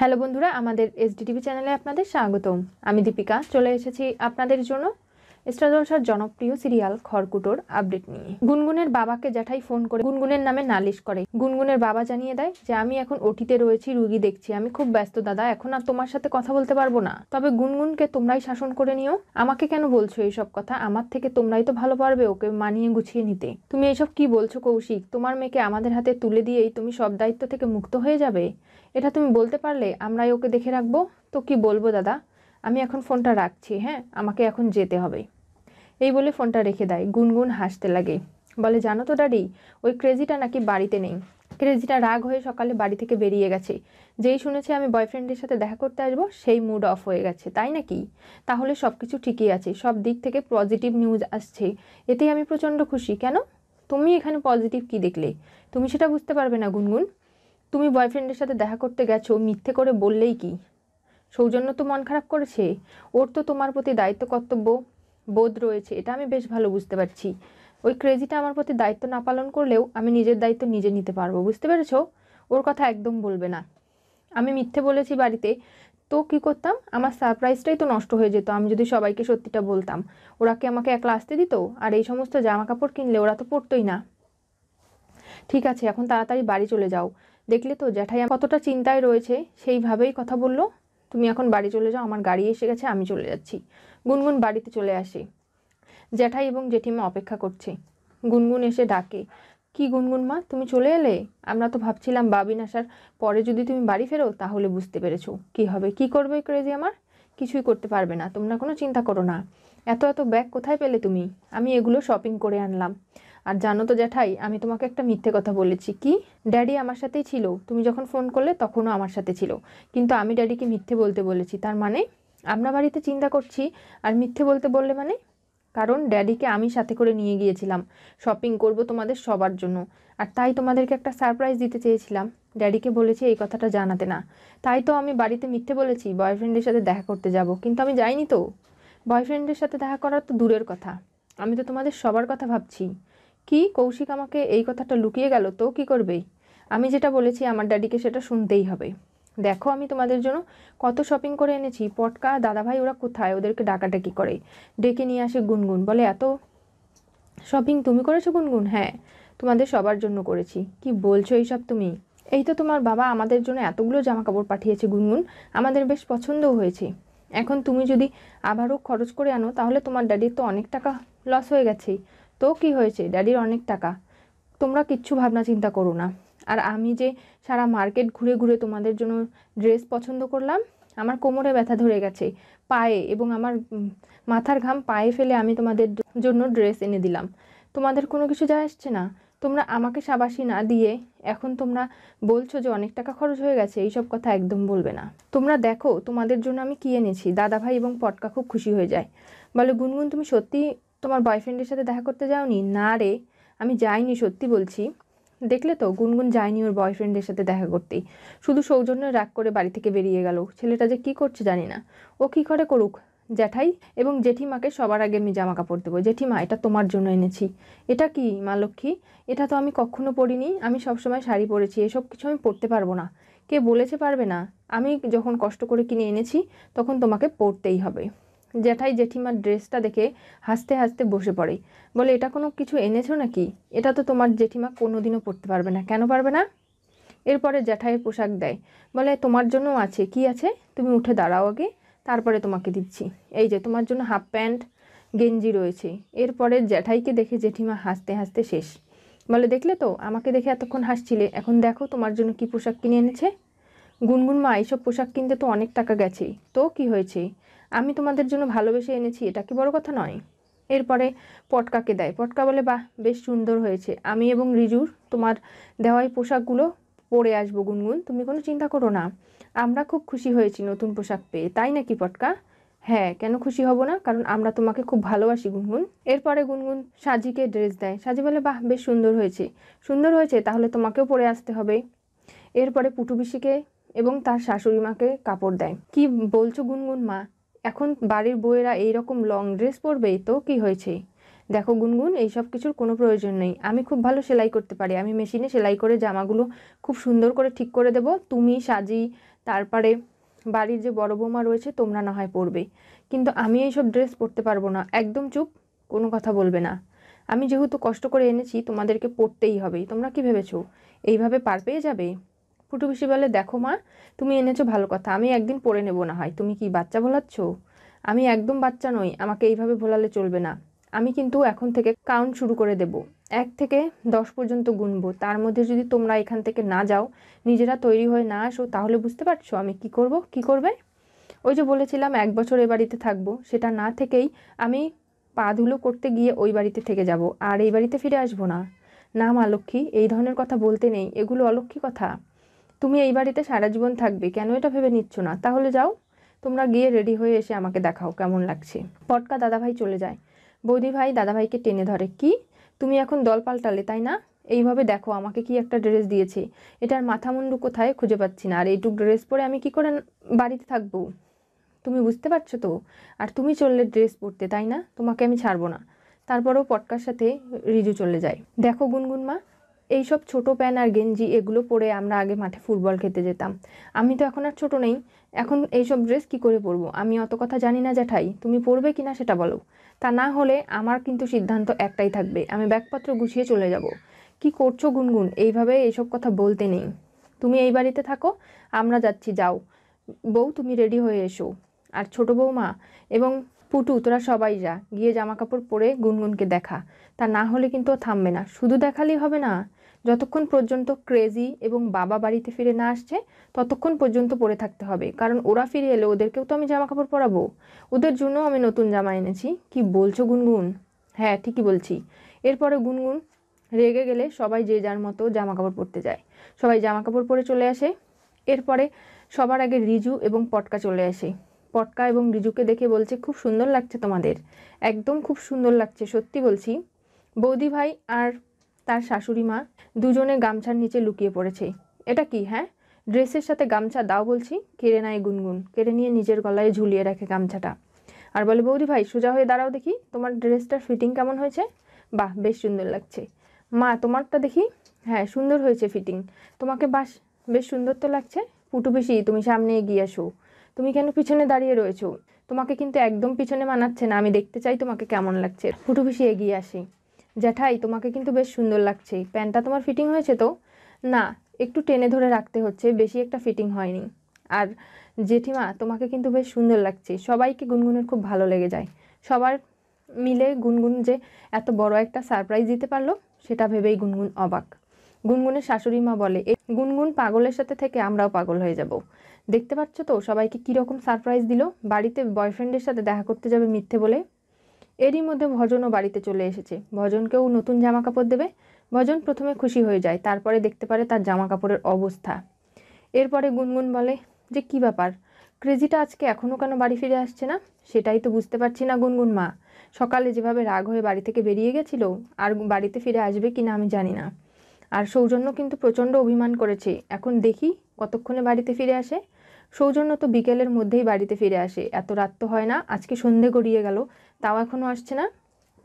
Hello বন্ধুরা আমাদের SDTV চ্যানেলে আপনাদের স্বাগতম। আমি দীপিকা চলে এসেছি আপনাদের জন্য স্টার জলসার জনপ্রিয় সিরিয়াল খড়কুটোর আপডেট নিয়ে। গুনগুনের বাবাকে জ্যাঠাই ফোন করে গুনগুনের নামে নালিশ করে। গুনগুনের বাবা জানিয়ে দেয় যে, আমি এখন ওটিতে রয়েছি, রুগী দেখছি। আমি খুব ব্যস্ত, দাদা। এখন আর তোমার সাথে কথা বলতে পারব না। তবে গুনগুনকে তোমরাই শাসন করে নিও। আমাকে কেন বলছো এইসব কথা? আমার থেকে তোমরাই তো ভালো পারবে ওকে মানিয়ে গুছিয়ে নিতে। তুমি এইসব কি বলছো কৌশিক? তোমার মেয়েকে আমাদের হাতে তুলে দিয়েই তুমি সব দায়িত্ব থেকে মুক্ত হয়ে যাবে? এটা তুমি বলতে পারলে আমরাই ওকে দেখে রাখব? তো কি বলব, দাদা? আমি এখন ফোনটা রাখছি হ্যাঁ? আমাকে এখন যেতে হবে। এই বলে ফোনটা রেখে দেয়। গুনগুন হাসতে লাগে। বলে, জানো তো ড্যাডি ওই ক্রেজিটা নাকি বাড়িতে নেই। ক্রেজিটা রাগ হয়ে সকালে বাড়ি থেকে বেরিয়ে গেছে। যেই শুনেছে আমি বয়ফ্রেন্ডের সাথে দেখা করতে আসব, সেই মুড অফ হয়ে গেছে। তাই নাকি? তাহলে সব কিছু ঠিকই আছে। সব দিক থেকে পজিটিভ নিউজ আসছে। এতেই আমি প্রচণ্ড খুশি। কেন? তুমি এখানে পজিটিভ কি দেখলে? তুমি সেটা বুঝতে পারবে না, গুনগুন। তুমি বয়ফ্রেন্ডের সাথে দেখা করতে গেছো, মিথ্যে করে বললেই কি? সৌজন্য তো মন খারাপ করেছে। ওর তো তোমার প্রতি দায়িত্ব কর্তব্য বোধ রয়েছে, এটা আমি বেশ ভালো বুঝতে পারছি। ওই ক্রেজিটা আমার প্রতি দায়িত্ব না পালন করলেও আমি নিজের দায়িত্ব নিজে নিতে পারব, বুঝতে পেরেছ? ওর কথা একদম বলবে না। আমি মিথ্যে বলেছি বাড়িতে, তো কি করতাম? আমার সারপ্রাইজটাই তো নষ্ট হয়ে যেত, আমি যদি সবাইকে সত্যিটা বলতাম। ওরা কি আমাকে একলা আসতে দিত? আর এই সমস্ত জামা কাপড় কিনলে ওরা তো পরতোই না। ঠিক আছে, এখন তাড়াতাড়ি বাড়ি চলে যাও। দেখলে তো জ্যাঠাই কতটা চিন্তায় রয়েছে, সেইভাবেই কথা বলল। তুমি এখন বাড়ি চলে যাও, আমার গাড়ি এসে গেছে, আমি চলে যাচ্ছি। গুনগুন বাড়িতে চলে আসে। জ্যাঠাই এবং জেঠিমা অপেক্ষা করছে। গুনগুন এসে ডাকে, কি গুনগুন মা, তুমি চলে এলে? আমরা তো ভাবছিলাম বাবিন আসার পরে যদি তুমি বাড়ি ফেরো, তাহলে বুঝতে পেরেছ। কি হবে? কি করবে ক্রেজি আমার? কিছুই করতে পারবে না, তোমরা কোনো চিন্তা করো না। এত এত ব্যাগ কোথায় পেলে তুমি? আমি এগুলো শপিং করে আনলাম। আর জানো তো জ্যাঠাই, আমি তোমাকে একটা মিথ্যে কথা বলেছি। কি? ড্যাডি আমার সাথেই ছিল। তুমি যখন ফোন করলে তখনও আমার সাথে ছিল। কিন্তু আমি ড্যাডিকে মিথ্যে বলতে বলেছি। তার মানে আমরা বাড়িতে চিন্তা করছি, আর মিথ্যে বলতে বললে মানে? কারণ ড্যাডিকে আমি সাথে করে নিয়ে গিয়েছিলাম। শপিং করব তোমাদের সবার জন্য। আর তাই তোমাদেরকে একটা সারপ্রাইজ দিতে চেয়েছিলাম। ড্যাডিকে বলেছি এই কথাটা জানাতে না। তাই তো আমি বাড়িতে মিথ্যে বলেছি, বয়ফ্রেন্ডের সাথে দেখা করতে যাব। কিন্তু আমি যাইনি তো। বয়ফ্রেন্ডের সাথে দেখা করার তো দূরের কথা। আমি তো তোমাদের সবার কথা ভাবছি। কি কৌশিক আমাকে এই কথাটা লুকিয়ে গেল? তো কি করবে? আমি যেটা বলেছি আমার ড্যাডিকে সেটা শুনতেই হবে। দেখো আমি তোমাদের জন্য কত শপিং করে এনেছি। পটকা, দাদাভাই ওরা কোথায়? ওদেরকে ডাকাডাকি করে। ডেকে নিয়ে আসে গুনগুন। বলে, এত শপিং তুমি করেছ গুনগুন? হ্যাঁ তোমাদের সবার জন্য করেছি। কি বলছো এইসব তুমি? এই তো তোমার বাবা আমাদের জন্য এতগুলো জামা কাপড় পাঠিয়েছে গুনগুন। আমাদের বেশ পছন্দও হয়েছে। এখন তুমি যদি আবারও খরচ করে আনো, তাহলে তোমার ড্যাডির তো অনেক টাকা লস হয়ে গেছেই তো কি হয়েছে? ড্যাডির অনেক টাকা। তোমরা কিচ্ছু ভাবনা চিন্তা করো না। আর আমি যে সারা মার্কেট ঘুরে ঘুরে তোমাদের জন্য ড্রেস পছন্দ করলাম, আমার কোমরে ব্যথা ধরে গেছে। পায়ে এবং আমার মাথার ঘাম পায়ে ফেলে আমি তোমাদের জন্য ড্রেস এনে দিলাম। তোমাদের কোনো কিছু যায় আসছে না। তোমরা আমাকে সাবাসী না দিয়ে এখন তোমরা বলছো যে অনেক টাকা খরচ হয়ে গেছে, এইসব কথা একদম বলবে না। তোমরা দেখো তোমাদের জন্য আমি কী এনেছি। দাদা ভাই এবং পটকা খুব খুশি হয়ে যায়। বলে, গুনগুন, তুমি সত্যি তোমার বয়ফ্রেন্ডের সাথে দেখা করতে যাওনি? না রে, আমি যাইনি, সত্যি বলছি। দেখলে তো, গুনগুন যায়নি ওর বয়ফ্রেন্ডের সাথে দেখা করতেই। শুধু সৌজন্য রাগ করে বাড়ি থেকে বেরিয়ে গেল। ছেলেটা যে কী করছে জানি না। ও কী করে করুক? জ্যাঠাই এবং জেঠিমাকে সবার আগে আমি জামা কাপড় দেবো। জেঠিমা, এটা তোমার জন্য এনেছি। এটা কি, মা লক্ষ্মী? এটা তো আমি কখনো পরিনি। আমি সবসময় শাড়ি পরেছি। এসব কিছু আমি পরতে পারব না। কে বলেছে পারবে না? আমি যখন কষ্ট করে কিনে এনেছি, তখন তোমাকে পরতেই হবে। জ্যাঠাই জেঠিমার ড্রেসটা দেখে হাসতে হাসতে বসে পড়ে। বলে, এটা কোনো কিছু এনেছো নাকি? এটা তো তোমার জেঠিমা কোনো দিনও পরতে পারবে না। কেন পারবে না? এরপরে জ্যাঠাইয়ের পোশাক দেয়। বলে, তোমার জন্যও আছে। কি আছে? তুমি উঠে দাঁড়াও আগে। তারপরে তোমাকে দিচ্ছি। এই যে, তোমার জন্য হাফ প্যান্ট, গেঞ্জি রয়েছে। এরপরে জ্যাঠাইকে দেখে জেঠিমা হাসতে হাসতে শেষ। বলে, দেখলে তো? আমাকে দেখে এতক্ষণ হাসছিলে। এখন দেখো তোমার জন্য কি পোশাক কিনে এনেছে? গুনগুন মা, এইসব পোশাক কিনতে তো অনেক টাকা গেছে। তো কি হয়েছে? আমি তোমাদের জন্য ভালোবেসে এনেছি, এটা কি বড় কথা নয়? এরপরে পটকাকে দেয়। পটকা বলে, বাহ, বেশ সুন্দর হয়েছে। আমি এবং রিজুর তোমার দেওয়াই পোশাকগুলো পরে আসব গুনগুন। তুমি কোনো চিন্তা করো না। আমরা খুব খুশি হয়েছি নতুন পোশাক পেয়ে। তাই নাকি পটকা? হ্যাঁ কেন খুশি হব না? কারণ আমরা তোমাকে খুব ভালোবাসি গুনগুন। এরপরে গুনগুন সাজিকে ড্রেস দেয়। সাজি বলে, বাহ, বেশ সুন্দর হয়েছে। সুন্দর হয়েছে, তাহলে তোমাকেও পরে আসতে হবে। এরপরে পুটুবিশিকে এবং তার শাশুড়ি মাকে কাপড় দেয়। কি বলছো গুনগুন মা? এখন বাড়ির বউয়েরা এইরকম লং ড্রেস পরবে তো কি হয়েছে? দেখো গুনগুন, এইসব কিছুর কোনো প্রয়োজন নেই। আমি খুব ভালো সেলাই করতে পারি। আমি মেশিনে সেলাই করে জামাগুলো খুব সুন্দর করে ঠিক করে দেব। তুমি সাজি, তারপরে বাড়ির যে বড় বৌমা রয়েছে, তোমরা না হয় পরবে। কিন্তু আমি এইসব ড্রেস পরতে পারব না। একদম চুপ, কোনো কথা বলবে না। আমি যেহেতু কষ্ট করে এনেছি, তোমাদেরকে পড়তেই হবে। তোমরা কি ভেবেছো? এইভাবে পার পেয়ে যাবে? পিসি বলে, দেখো মা, তুমি এনেছো ভালো কথা। আমি একদিন পরে নেব না হয়। তুমি কি বাচ্চা ভোলাচ্ছ? আমি একদম বাচ্চা নই। আমাকে এইভাবে ভোলালে চলবে না। আমি কিন্তু এখন থেকে কাউন্ট শুরু করে দেব। এক থেকে দশ পর্যন্ত গুনবো। তার মধ্যে যদি তোমরা এখান থেকে না যাও, নিজেরা তৈরি হয়ে না আসো, তাহলে বুঝতে পারছ আমি কি করব? কি করবে? ওই যে বলেছিলাম, এক বছর এ বাড়িতে থাকব। সেটা না থেকেই আমি পা ধুলো করতে গিয়ে ওই বাড়িতে থেকে যাব। আর এই বাড়িতে ফিরে আসব না। না মা লক্ষ্মী, এই ধরনের কথা বলতে নেই। এগুলো অলক্ষ্মী কথা। তুমি এই বাড়িতে সারা জীবন থাকবে, কেন এটা ভেবে নিচ্ছ না? তাহলে যাও, তোমরা গিয়ে রেডি হয়ে এসে আমাকে দেখাও কেমন লাগছে। পটকা দাদাভাই চলে যায়। বৌদি ভাই দাদাভাইকে টেনে ধরে, কি? তুমি এখন দল পাল্টালে, তাই না? এইভাবে দেখো আমাকে কি একটা ড্রেস দিয়েছে। এটার মাথা মুন্ডু কোথায় খুঁজে পাচ্ছি না। আর এইটুক ড্রেস পরে আমি কি করে বাড়িতে থাকব? তুমি বুঝতে পারছ তো? আর তুমি চললে ড্রেস পরতে, তাই না? তোমাকে আমি ছাড়বো না। তারপরেও পটকার সাথে রিজু চলে যায়। দেখো গুনগুন মা এইসব ছোটো প্যান্ট আর গেঞ্জি এগুলো পরে আমরা আগে মাঠে ফুটবল খেতে যেতাম। আমি তো এখন আর ছোট নেই। এখন এইসব ড্রেস কি করে পরবো? আমি অত কথা জানি না, জ্যাঠাই। তুমি পরবে কি না সেটা বলো। তা না হলে আমার কিন্তু সিদ্ধান্ত একটাই থাকবে। আমি ব্যাগপত্র গুছিয়ে চলে যাব। কি করছ গুনগুন? এইভাবে এইসব কথা বলতে নেই। তুমি এই বাড়িতে থাকো, আমরা যাচ্ছি, যাও। বউ, তুমি রেডি হয়ে এসো। আর ছোট বৌমা এবং পুটু, তোরা সবাই যা। গিয়ে জামা কাপড় পরে গুনগুনকে দেখা। তা না হলে কিন্তু থামবে না। শুধু দেখালেই হবে না? যতক্ষণ পর্যন্ত ক্রেজি এবং বাবা বাড়িতে ফিরে না আসছে, ততক্ষণ পর্যন্ত পরে থাকতে হবে। কারণ ওরা ফিরে এলে ওদেরকেও তো আমি জামা কাপড় পরাবো। ওদের জন্য আমি নতুন জামা এনেছি। কি বলছো গুনগুন? হ্যাঁ ঠিকই বলছি। এরপরে গুনগুন রেগে গেলে সবাই যে যার মতো জামা কাপড় পরতে যায়। সবাই জামা কাপড় পরে চলে আসে। এরপরে সবার আগে রিজু এবং পটকা চলে আসে। পটকা এবং রিজুকে দেখে বলছে, খুব সুন্দর লাগছে তোমাদের। একদম খুব সুন্দর লাগছে, সত্যি বলছি। বৌদি ভাই আর তার শাশুড়ি মা দুজনে গামছার নিচে লুকিয়ে পড়েছে। এটা কি হ্যাঁ? ড্রেসের সাথে গামছা দাও বলছি, কেড়ে নেয় গুনগুন। কেড়ে নিয়ে নিজের গলায় ঝুলিয়ে রাখে গামছাটা। আর বলে, বৌদি ভাই, সোজা হয়ে দাঁড়াও দেখি, তোমার ড্রেসটার ফিটিং কেমন হয়েছে? বাহ, বেশ সুন্দর লাগছে। মা, তোমারটা দেখি? হ্যাঁ সুন্দর হয়েছে ফিটিং তোমাকে বাস, বেশ সুন্দর তো লাগছে। পুটু বেশি তুমি সামনে এগিয়ে আসো। তুমি কেন পিছনে দাঁড়িয়ে রয়েছো? তোমাকে কিন্তু একদম পিছনে মানাচ্ছে না, আমি দেখতে চাই তোমাকে কেমন লাগছে। ফুটু পিসি এগিয়ে আসে। জ্যাঠাই, তোমাকে কিন্তু বেশ সুন্দর লাগছে। প্যান্টটা তোমার ফিটিং হয়েছে তো? না, একটু টেনে ধরে রাখতে হচ্ছে, বেশি একটা ফিটিং হয়নি। আর জেঠিমা, তোমাকে কিন্তু বেশ সুন্দর লাগছে। সবাইকে গুনগুনের খুব ভালো লেগে যায়। সবার মিলে গুনগুন যে এত বড় একটা সারপ্রাইজ দিতে পারল, সেটা ভেবেই গুনগুন অবাক। গুনগুনের শাশুড়ি মা বলে, "এ, গুনগুন পাগলের সাথে থেকে আমরাও পাগল হয়ে যাব। দেখতে পাচ্ছ তো, সবাইকে কীরকম সারপ্রাইজ দিল? বাড়িতে বয়ফ্রেন্ডের সাথে দেখা করতে যাবে মিথ্যে বলে। এরই মধ্যে ভজনও বাড়িতে চলে এসেছে। ভজনকেও নতুন জামা কাপড় দেবে। ভজন প্রথমে খুশি হয়ে যায়, তারপরে দেখতে পারে তার জামা কাপড়ের অবস্থা। এরপরে গুনগুন বলে, যে কি ব্যাপার? ক্রেজিটা আজকে এখনও কেন বাড়ি ফিরে আসছে না? সেটাই তো বুঝতে পারছি না গুনগুন মা। সকালে যেভাবে রাগ হয়ে বাড়ি থেকে বেরিয়ে গেছিল, আর বাড়িতে ফিরে আসবে কি না আমি জানি না। আর সৌজন্য কিন্তু প্রচণ্ড অভিমান করেছে। এখন দেখি কতক্ষণে বাড়িতে ফিরে আসে। সৌজন্য তো বিকেলের মধ্যেই বাড়িতে ফিরে আসে। এত রাত তো হয় না, আজকে সন্ধে গড়িয়ে গেল। তাও এখনও আসছে না।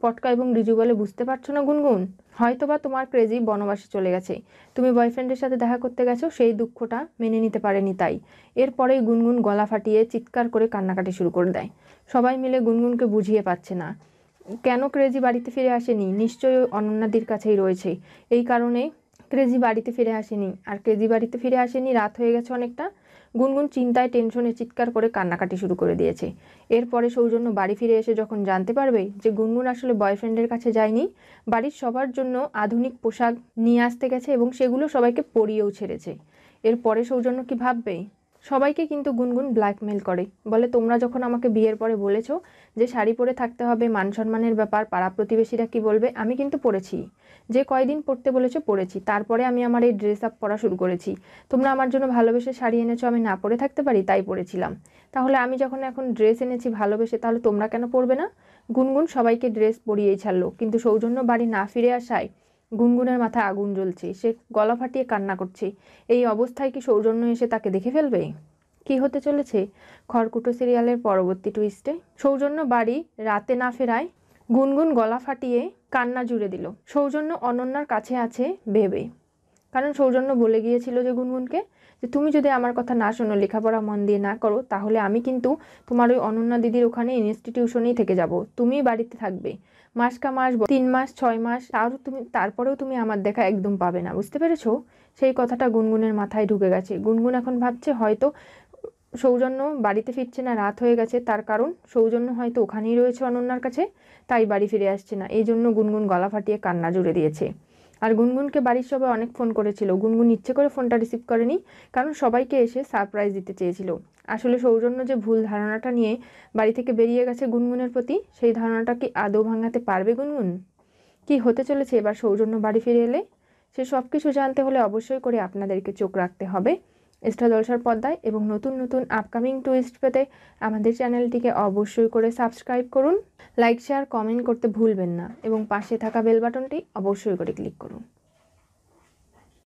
পটকা এবং রিজু বলে বুঝতে পারছ না গুনগুন? হয়তো বা তোমার ক্রেজি বনবাসে চলে গেছে। তুমি বয়ফ্রেন্ডের সাথে দেখা করতে গেছো, সেই দুঃখটা মেনে নিতে পারেনি তাই। এরপরেই গুনগুন গলা ফাটিয়ে চিৎকার করে কান্নাকাটি শুরু করে দেয়। সবাই মিলে গুনগুনকে বুঝিয়ে পাচ্ছে না। কেন ক্রেজি বাড়িতে ফিরে আসেনি? নিশ্চয়ই অনন্যাদির কাছেই রয়েছে। এই কারণে ক্রেজি বাড়িতে ফিরে আসেনি। আর ক্রেজি বাড়িতে ফিরে আসেনি, রাত হয়ে গেছে অনেকটা। গুনগুন চিন্তায়, টেনশনে, চিৎকার করে কান্নাকাটি শুরু করে দিয়েছে। এরপরে সৌজন্য বাড়ি ফিরে এসে যখন জানতে পারবে যে গুনগুন আসলে বয়ফ্রেন্ডের কাছে যায়নি, বাড়ির সবার জন্য আধুনিক পোশাক নিয়ে আসতে গেছে এবং সেগুলো সবাইকে পরিয়েও ছেড়েছে। এরপরে সৌজন্য কি ভাববে? সবাইকে কিন্তু গুনগুন ব্ল্যাকমেল করে। বলে, তোমরা যখন আমাকে বিয়ের পরে বলেছ যে শাড়ি পরে থাকতে হবে, মান সম্মানের ব্যাপার, পাড়া প্রতিবেশীরা কি বলবে, আমি কিন্তু পড়েছি। যে কয়দিন পড়তে বলেছ, পড়েছি। তারপরে আমি আমার এই ড্রেস আপ পরা শুরু করেছি। তোমরা আমার জন্য ভালোবেসে শাড়ি এনেছো, আমি না পরে থাকতে পারি, তাই পরেছিলাম তাহলে আমি যখন এখন ড্রেস এনেছি, ভালোবেসে, তাহলে তোমরা কেন পরবে না? গুনগুন সবাইকে ড্রেস পরিয়েই ছাড়লো। কিন্তু সৌজন্য বাড়ি না ফিরে আসায় গুনগুনের মাথায় আগুন জ্বলছে। সে গলা ফাটিয়ে কান্না করছে। এই অবস্থায় কি সৌজন্য এসে তাকে দেখে ফেলবে? কি হতে চলেছে? খড়কুটো সিরিয়ালের পরবর্তী টুইস্টে সৌজন্য বাড়ি রাতে না ফেরায় গুনগুন গলা ফাটিয়ে কান্না জুড়ে দিল। সৌজন্য অনন্যার কাছে আছে ভেবে। কারণ সৌজন্য বলে গিয়েছিল যে গুনগুনকে যে তুমি যদি আমার কথা না শোনো, লেখাপড়া মন দিয়ে না করো, তাহলে আমি কিন্তু তোমার ওই অনন্যা দিদির ওখানে ইনস্টিটিউশনেই থেকে যাব। তুমি বাড়িতে থাকবে। মাস কা মাস, তিন মাস, ছয় মাস, তারও তুমি, তারপরেও তুমি আমার দেখা একদম পাবে না, বুঝতে পেরেছ? সেই কথাটা গুনগুনের মাথায় ঢুকে গেছে। গুনগুন এখন ভাবছে হয়তো সৌজন্য বাড়িতে ফিরছে না, রাত হয়ে গেছে, তার কারণ সৌজন্য হয়তো ওখানেই রয়েছে অনন্যার কাছে, তাই বাড়ি ফিরে আসছে না। এই জন্য গুনগুন গলা ফাটিয়ে কান্না জুড়ে দিয়েছে। আর গুনগুনকে বাড়ির সবাই অনেক ফোন করেছিল। গুনগুন ইচ্ছে করে ফোনটা রিসিভ করেনি, কারণ সবাইকে এসে সারপ্রাইজ দিতে চেয়েছিল। আসলে সৌজন্য যে ভুল ধারণাটা নিয়ে বাড়ি থেকে বেরিয়ে গেছে গুনগুনের প্রতি, সেই ধারণাটা কি আদৌ ভাঙাতে পারবে গুনগুন? কি হতে চলেছে? এবার সৌজন্য বাড়ি ফিরে এলে? সে সব কিছু জানতে হলে অবশ্যই করে আপনাদেরকে চোখ রাখতে হবে। স্টার জলসার পর্দায় এবং নতুন নতুন আপকামিং টুইস্ট পেতে আমাদের চ্যানেলটিকে অবশ্যই করে সাবস্ক্রাইব করুন লাইক শেয়ার কমেন্ট করতে ভুলবেন না এবং পাশে থাকা বেল বাটনটি অবশ্যই করে ক্লিক করুন।